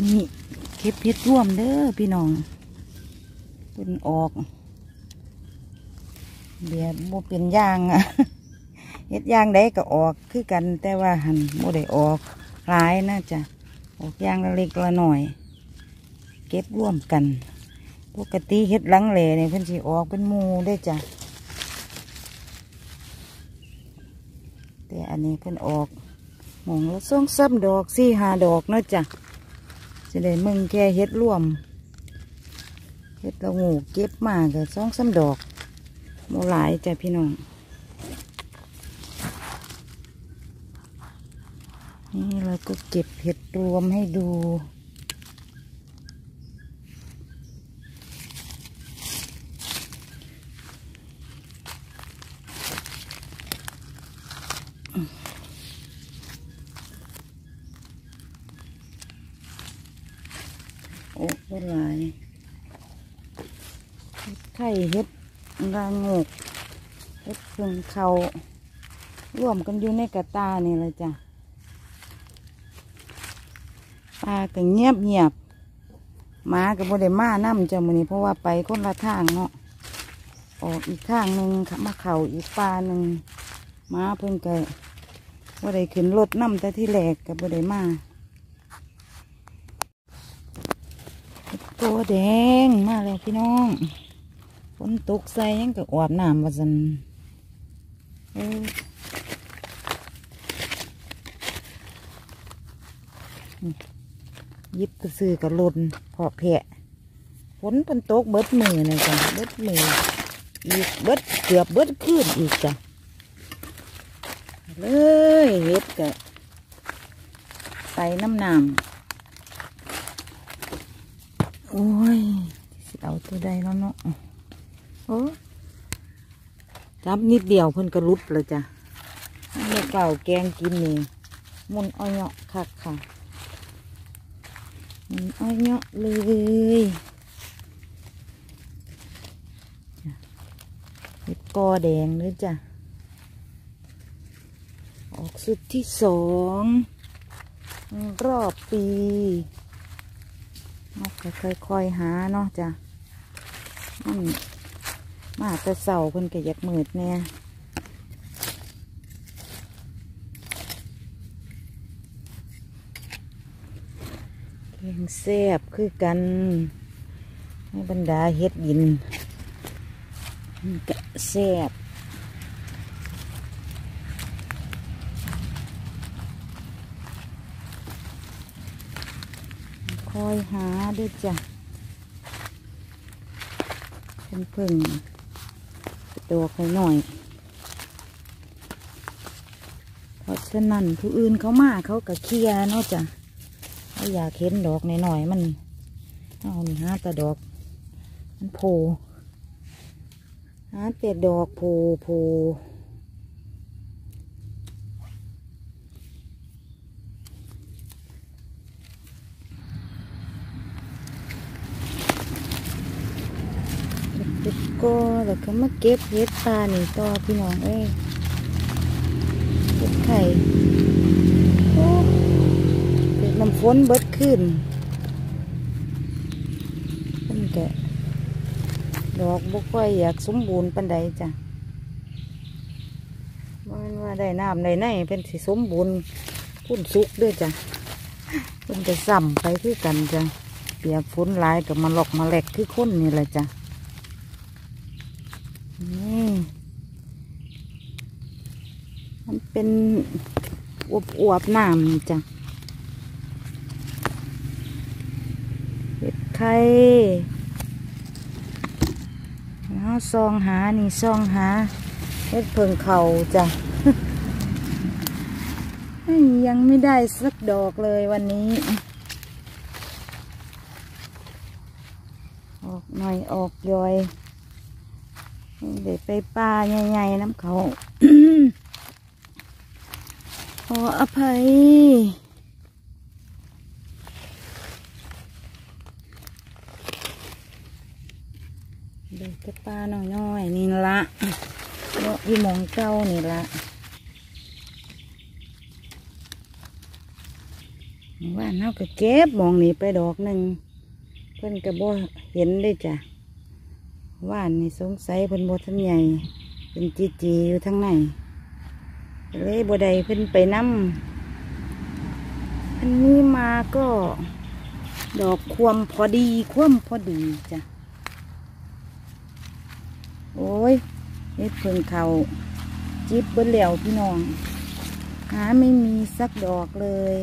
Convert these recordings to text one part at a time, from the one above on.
นี่เก็บเห็ดร่วมเด้อพี่น้องเป็นออก เบียดโมเป็นยางอะเฮ็ดยางได้ก็ออกคือกันแต่ว่าหันโมได้ออกหลายน่าจะออกยางละเล็กละหน่อย เก็บร่วมกัน ปกติเฮ็ดลังแหล่เนี่ยเพิ่นสิออกเป็นมูได้จ้ะแต่อันนี้เพิ่นออกหมองละสองสามดอกสี่หาดอกเนาะจ้ะ จะได้มึงแค่เฮ็ดร่วมเฮ็ดละงูเก็บมาก็สองสามดอกโมหลายจ้ะพี่น้องนี่เราก็เก็บเห็ดรวมให้ดู โอ้โหหลายเห็ดไข่เห็ดรางงกเห็ดเพิ่งเขาร่วมกันอยู่ในกระตานี่เลยจ้ะปลาก็เงียบเงียบหมาก็บ่ได้มานํจ้ะมื้อนี้เพราะว่าไปคนละทางเนาะออกอีกทางหนึ่งขับมาเข่าอีกปลาหนึ่งหมาเพิ่นก็บ่ได้ขึ้นรถนํแต่ที่แรกก็บ่ได้มา ตัวแดงมาแล้วพี่น้องฝนตกใส่ยังก็อวบน้ำว่าซั่นยิบกระซื้อกับลนพาะแพะฝนเป็นตกเบิดมือนะจ้ะเบิดมืออีกเบิดเกือบเบิดขึ้นอีกจ้ะเลยเฮ็ดกะใส่น้ำน้ำ โอ้ยสิเอาตัวใดแล้วเนาะโอ้จับนิดเดียวเพิ่นกระลุดเลยจ้ะเมื่อเก่าแกงกินนี่มุนอ้อยเนาะคักค่ะมันอ้อยเนาะเลยเห็ดกอแดงเลยจ้ะออกสุดที่สองรอบปี นกก็ค่อยๆหาเนาะจ้ะมันมาแต่เสาเพิ่นก็อยากมืดแน่แกงแซบคือกันให้บรรดาเฮ็ดยินก็แซบ คอยหาด้วยจ้ะเพิ่งเพิ่งตัวเขาหน่อย เพราะฉะนั้นผู้อื่นเขามาเขาก็เคลียเนาะจ้ะเขาอยากเห็นดอกหน่อยๆมันเอานี่หาแต่ดอก มันโผล่หาแต่ดอกโผล่โผล่เก็บก็แล้วก็มาเก็บเห็ดปลานี่ต่อพี่น้องเอ้ยเห็ดไข่เกิดน้ำฝนเบิดขึ้นมันแก็ดอกบุกไฟอยากสมบูรณ์ปันใดจ้ะมันว่าได้น้ำได้ในเป็นสิสมบูรณ์พุ่นสุกด้วยจ้ะเป็นจะซ้ำไปคือกันจ้ะเปียกฝนหลายกับมาหลอกมาแหลกคือคนนี่แหละจ้ะ นี่มันเป็นอวบอวบๆน้ำจ้ะเห็ดไข่แล้วซองหา นี่ซองหาเห็ดเพิงเขาจ้ะยังไม่ได้สักดอกเลยวันนี้ ออกหน่อยออกย่อย เดี๋ยวไปป่าใหญ่ๆน้ำเขาขออภัยเด็กจะป่าน้อยๆนี่ละเนาะที่หมองเจ้านี่ละว่านเฮาก็เก็บหมองนี้ไปดอกหนึ่งเพิ่นก็บ่เห็นได้จ้ะ ว่านนี่สงสัยเพิ่นบทันใหญ่เป็นจีจีอยู่ทั้งในเลยบ่ได้เพิ่นไปน้ำอันนี้มาก็ ดอกความพอดีความพอดีจ้ะโอ้ยเฮ็ดเพิ่งเขาจิบเบิ้เหลวพี่น้องหาไม่มีสักดอกเลย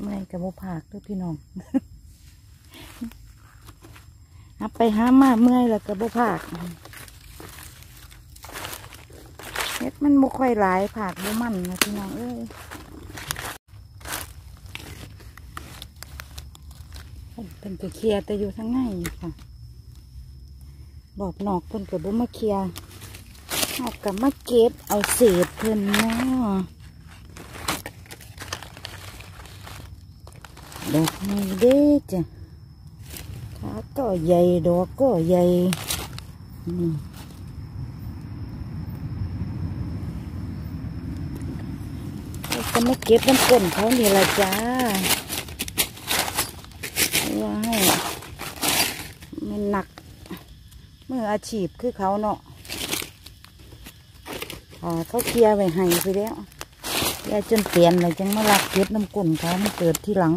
เมื่อย กับโบผากด้วยพี่น้องหาไปห้ามาเมื่อยแล้วกับโบผากเฮ็ดมันบ่ค่อยหลายผากบ่มันนะพี่น้องเอ้ยเป็นก็เคลียแต่อยู่ทางในอยู่ค่ะ บอกนอกเพิ่นกับบ่มาเคลียร์เอากับมาเก็บเอาเศษเพิ่นเนาะ ดอกนี้เด้จ้ะขาก็ใหญ่ดอกก็ใหญ่นี่จะมาเก็บน้ำก้นเขานี่ละจ้าว้าวมันหนักมืออาชีพคือเขาเนาะอ่าเขาเคลียร์ไว้ให้ไปแล้วยายจนเปลี่ยนเลยจังมาลักเก็บน้ำก้นเขามันเกิดที่หลัง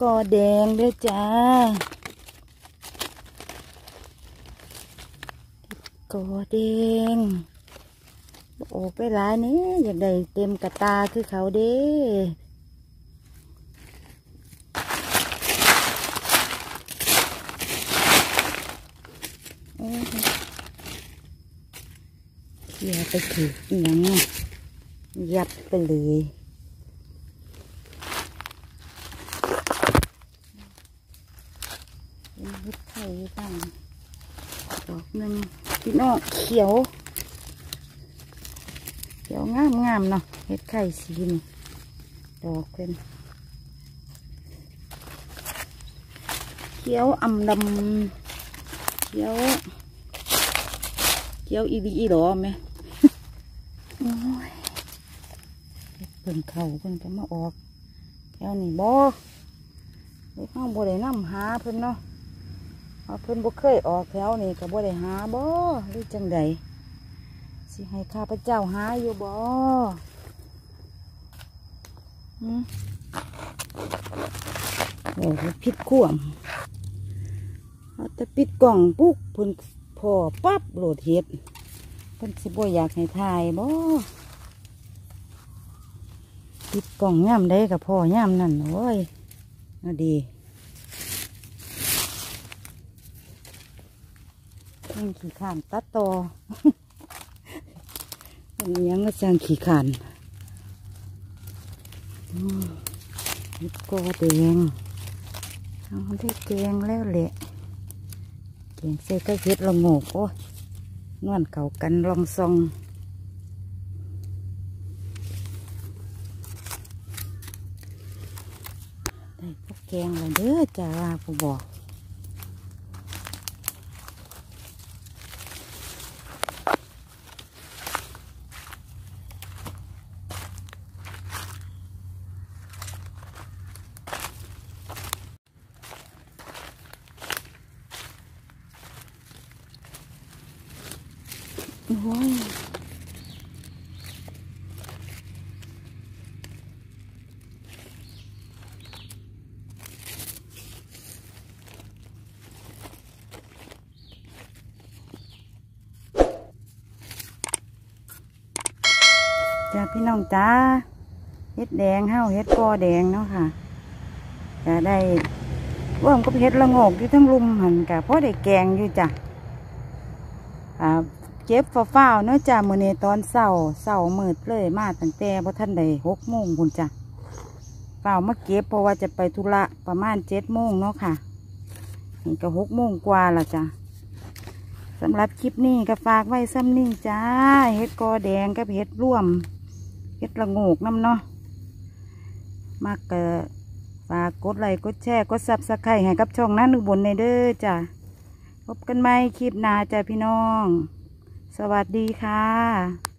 กอแดงด้วยจ้ากอแดงโอ้ไปหลายนี้อยากได้เต็มกระตาคือเขาเด้โอ้ยอย่าไปถืออหยังอะยัดไปเลย เป็นเห็ดไข่บ้างดอกหนึ่งพี่น้ องเขียว เขียวงามงามเนาะเห็ดไข่สีนี่ดอกเป็นเขียวอ่ำดำเขียวเขียวอีดีอีหรอไหมโอ้ยเพิ่นเข่าเพิ่นก็มาออกแถวนี้บ่เด็กน้องบ่ได้น้ำหาเพิ่นเนาะ เพิ่นบ่เคยออกแถวนี่ก็บ่ได้หาบ่หรือจังใดสิให้ข้าพเจ้าหาอยู่บ่โอ้ยผิดข่วมเอาแต่ปิดกล่องปุ๊บเพิ่นพอปั๊บโหลดเฮ็ดเพิ่นสิบ่อยากให้ถ่ายบ่ปิดกล่องย่ำได้กับพ่อย่ำนั่นโอ้ยน่าดี ยังขี่ขานตัดต่ออันนี้ยังก็สร้างขี่ขานอืมเห็ดกอแดงเอาได้แกงแล้วแหละแกงใส่ก็เห็ดละโงกโอ้ยนวลเก่ากันลองซองได้พวกแกงแล้วเด้อจ้าผู้บอก โอ้ยจ้าพี่น้องจ้าเฮ็ดแดงเฮาเฮ็ดกอแดงเนาะค่ะจะได้ร่วมกับเฮ็ดละโงกอยู่ทั้งลุมหันกะเพราะได้แกงอยู่จ้ะอ่า เจ็บฟ้าวๆเนาะจ้ะมื้อนี้ตอนเช้าเช้ามืดเลยมาตั้งแต่บ่ทันได้หกโมงพุ่นจ้ะฝ้าวมาเก็บเพราะว่าจะไปธุระประมาณเจ็ดโมงเนาะค่ะนี่ก็หกโมงกว่าละจ้ะสำหรับคลิปนี้ก็ฝากไว้ซ้ำนี่จ้าเฮ็ดกอแดงกับเฮ็ดร่วมเฮ็ดละโงกน้ำเนาะมากเกฝากกดไลค์กดแชร์กดซับสไครต์ให้กับช่องนั้นอุบลในเด้อจ้ะพบกันใหม่คลิปหน้าจ้ะพี่น้อง สวัสดีค่ะ